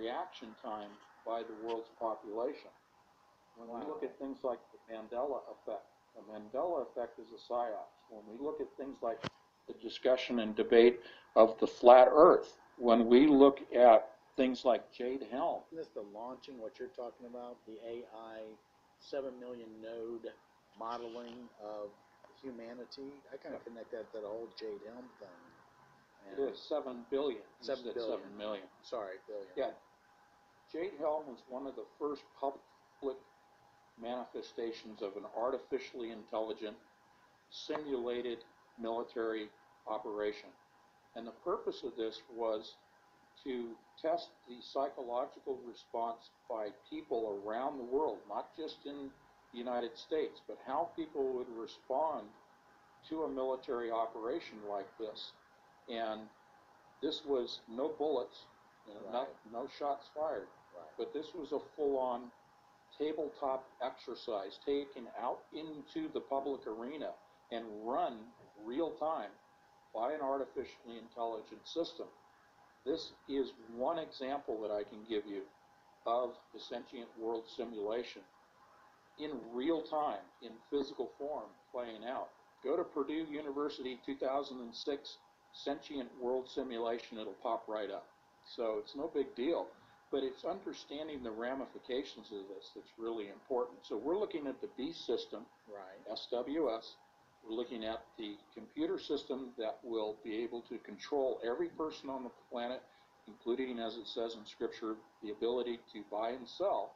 reaction time by the world's population. When we look at things like the Mandela effect, the Mandela effect is a psyops. When we look at things like the discussion and debate of the flat earth, when we look at things like Jade Helm, Isn't this the launching, what you're talking about, the AI seven million node modeling of humanity? I kind of connect that to the whole Jade Helm thing. it is seven billion Seven instead of billion. seven million. Sorry, billion. Yeah. Jade Helm was one of the first public manifestations of an artificially intelligent, simulated military operation. And the purpose of this was to test the psychological response by people around the world, not just in the United States, but how people would respond to a military operation like this. And this was no bullets, Right. no, no shots fired. But this was a full-on tabletop exercise taken out into the public arena and run real time by an artificially intelligent system. This is one example that I can give you of the sentient world simulation in real time, in physical form, playing out. Go to Purdue University 2006 Sentient World Simulation, it'll pop right up. So it's no big deal, but it's understanding the ramifications of this that's really important. So we're looking at the beast system, Right. SWS. We're looking at the computer system that will be able to control every person on the planet, including, as it says in Scripture, the ability to buy and sell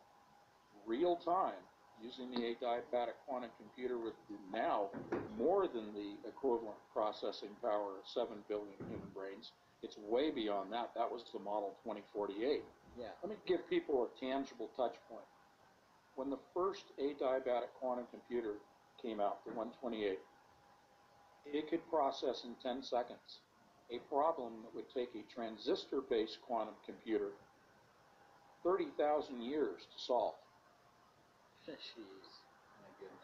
real time using the adiabatic quantum computer with now more than the equivalent processing power of 7 billion human brains. It's way beyond that. That was the model 2048. Yeah. Let me give people a tangible touch point. When the first adiabatic quantum computer came out, the 128, it could process in 10 seconds a problem that would take a transistor-based quantum computer 30,000 years to solve. Jeez.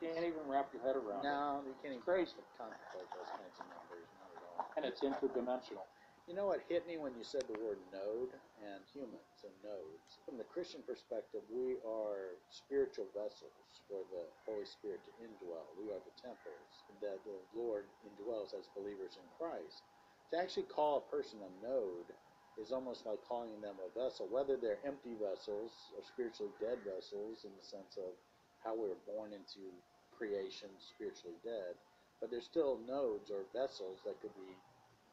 Can't even wrap your head around it. No, you can't even Crazy. contemplate those kinds of numbers, not at all. And it's interdimensional. You know what hit me when you said the word node and humans and nodes? From the Christian perspective, we are spiritual vessels for the Holy Spirit to indwell. We are the temples that the Lord indwells as believers in Christ. To actually call a person a node is almost like calling them a vessel, whether they're empty vessels or spiritually dead vessels in the sense of how we were born into creation spiritually dead, but they're still nodes or vessels that could be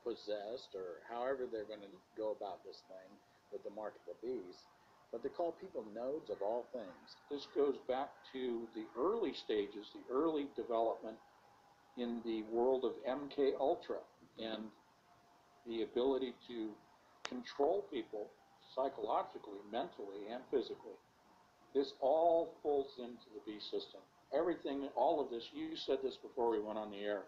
possessed or however they're going to go about this thing with the mark of the beast. But they call people nodes of all things, This goes back to the early stages, the early development in the world of MK Ultra mm-hmm. and the ability to control people psychologically, mentally, and physically. This all folds into the beast system. Everything, all of this, you said this before we went on the air.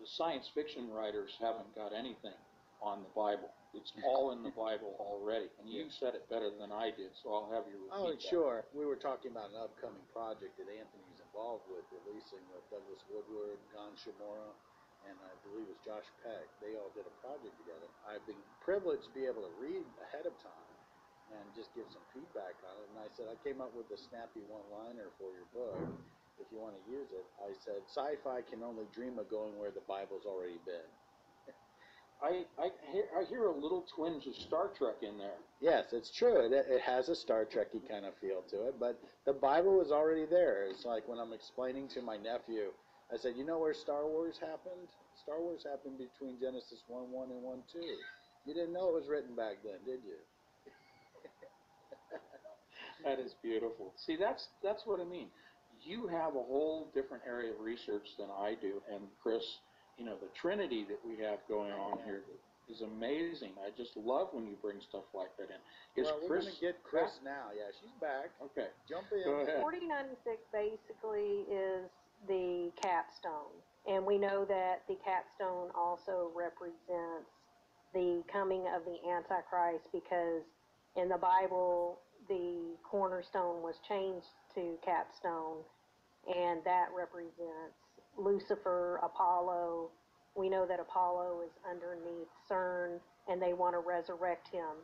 The science fiction writers haven't got anything on the Bible. It's all in the Bible already. And you said it better than I did, so I'll have you oh, repeat Oh, that. sure. We were talking about an upcoming project that Anthony's involved with, releasing with Douglas Woodward, Gon Shimura, and I believe it was Josh Peck. They all did a project together. I've been privileged to be able to read ahead of time and just give some feedback on it. And I said, I came up with a snappy one liner for your book. If you want to use it, I said, sci fi can only dream of going where the Bible's already been. I, I, hear, I hear a little twinge of Star Trek in there. Yes, it's true. It, it has a Star Trekky kind of feel to it, but the Bible was already there. It's like when I'm explaining to my nephew, I said, "You know where Star Wars happened? Star Wars happened between Genesis one one and one two. You didn't know it was written back then, did you?" That is beautiful. See, that's that's what I mean. You have a whole different area of research than I do, and Chris, you know, the trinity that we have going on oh, here is amazing. I just love when you bring stuff like that in. Is well, we're Chris gonna get Chris now. Yeah, she's back. Okay, Jump in. go ahead. 4096 basically is the capstone. And we know that the capstone also represents the coming of the Antichrist because in the Bible, the cornerstone was changed to capstone, and that represents Lucifer, Apollo. We know that Apollo is underneath CERN, and they want to resurrect him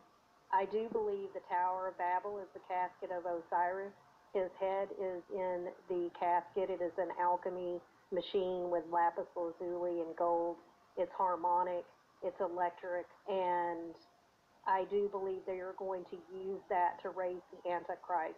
I do believe the Tower of Babel is the casket of Osiris. His head is in the casket. It is an alchemy machine with lapis lazuli and gold. It's harmonic, it's electric, and I do believe they are going to use that to raise the Antichrist.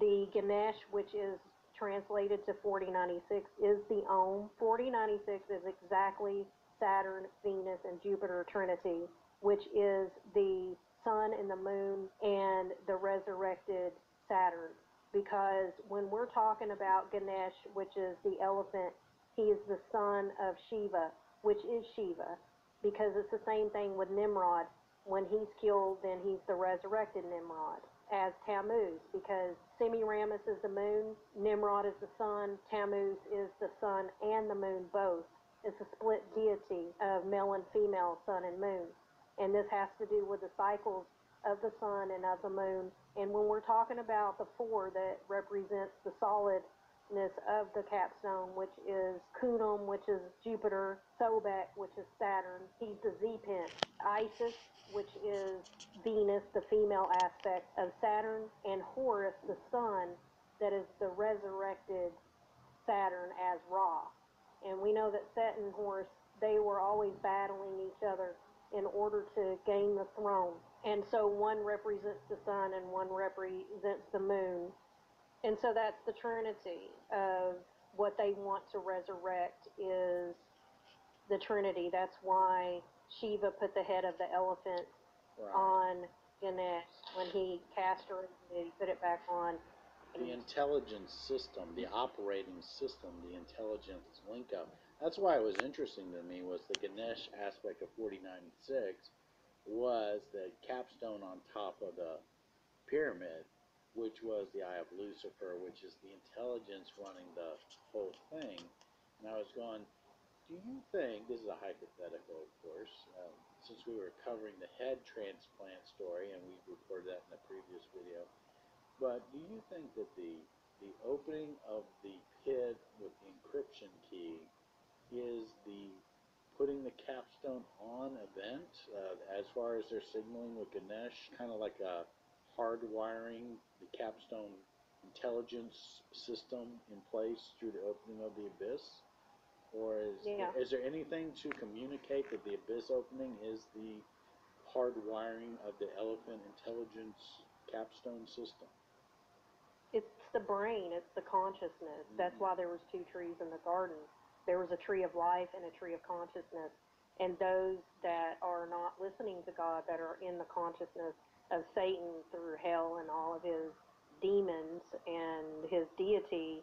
The Ganesh, which is translated to 4096, is the Om. 4096 is exactly Saturn, Venus, and Jupiter Trinity, which is the sun and the moon and the resurrected Saturn. Because when we're talking about Ganesh, which is the elephant, he is the son of Shiva, which is Shiva. Because it's the same thing with Nimrod. When he's killed, then he's the resurrected Nimrod as Tammuz, because Semiramis is the moon, Nimrod is the sun, Tammuz is the sun and the moon both. It's a split deity of male and female, sun and moon. And this has to do with the cycles of the sun and of the moon. And when we're talking about the four that represents the of the capstone, which is Khnum, which is Jupiter, Sobek, which is Saturn, he's the Z-pent. Isis, which is Venus, the female aspect of Saturn, and Horus, the sun, that is the resurrected Saturn as Ra. And we know that Set and Horus, they were always battling each other in order to gain the throne. And so one represents the sun and one represents the moon. And so that's the trinity of what they want to resurrect is the trinity. That's why Shiva put the head of the elephant Right. on Ganesh. When he cast her, he put it back on. the intelligence system, the operating system, the intelligence link up. That's why it was interesting to me was the Ganesh aspect of 4096 was the capstone on top of the pyramid, which was the Eye of Lucifer, which is the intelligence running the whole thing. And I was going, do you think, this is a hypothetical, of course, um, since we were covering the head transplant story and we reported that in the previous video, but do you think that the the opening of the pit with the encryption key is the putting the capstone on event uh, as far as their signaling with Ganesh, kind of like a hardwiring the capstone intelligence system in place through the opening of the abyss? Or is Yeah. is there anything to communicate that the abyss opening is the hardwiring of the elephant intelligence capstone system? It's the brain, it's the consciousness. Mm-hmm. That's why there was two trees in the garden. There was a tree of life and a tree of consciousness. And those that are not listening to God, that are in the consciousness of Satan through hell and all of his demons and his deity,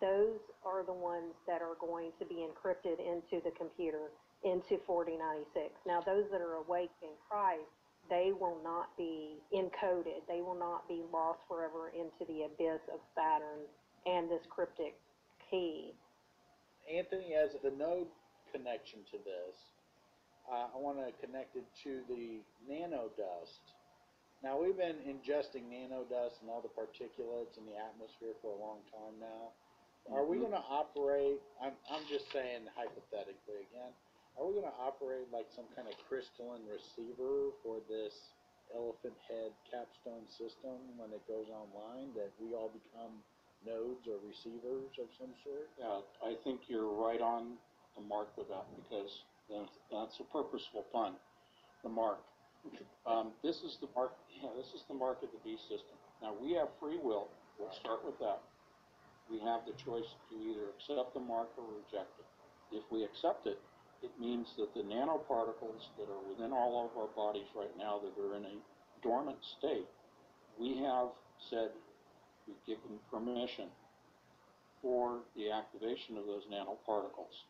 those are the ones that are going to be encrypted into the computer, into 4096. Now, those that are awake in Christ, they will not be encoded. They will not be lost forever into the abyss of Saturn and this cryptic key. Anthony, as the node connection to this, uh, I want to connect it to the nanodust. Now, we've been ingesting nanodust and all the particulates in the atmosphere for a long time now. Are we Mhm. going to operate? I'm, I'm just saying hypothetically again. Are we going to operate like some kind of crystalline receiver for this elephant head capstone system when it goes online? That we all become nodes or receivers of some sort? Yeah, I think you're right on the mark with that because that's, that's a purposeful pun. The mark. Um, this is the mark. Yeah, this is the mark of the beast system. Now we have free will. We'll start with that. We have the choice to either accept the mark or reject it. If we accept it, it means that the nanoparticles that are within all of our bodies right now that are in a dormant state, we have said we've given permission for the activation of those nanoparticles.